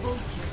不。